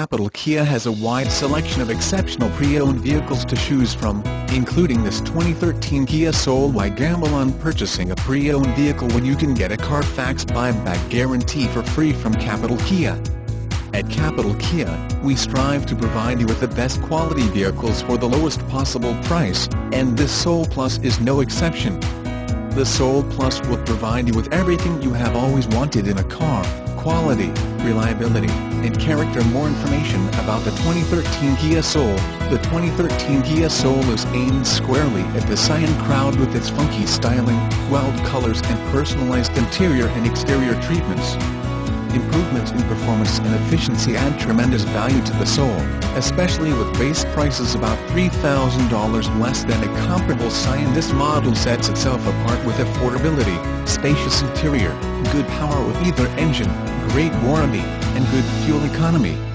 Capitol Kia has a wide selection of exceptional pre-owned vehicles to choose from, including this 2013 Kia Soul. Why gamble on purchasing a pre-owned vehicle when you can get a Carfax buyback guarantee for free from Capitol Kia? At Capitol Kia, we strive to provide you with the best quality vehicles for the lowest possible price, and this Soul Plus is no exception. The Soul Plus will provide you with everything you have always wanted in a car, quality, reliability, and character. More information about the 2013 Kia Soul. The 2013 Kia Soul is aimed squarely at the Scion crowd with its funky styling, wild colors and personalized interior and exterior treatments. Improvements in performance and efficiency add tremendous value to the Soul, especially with base prices about $3,000 less than a comparable Scion. This model sets itself apart with affordability, spacious interior, good power with either engine, great warranty, and good fuel economy.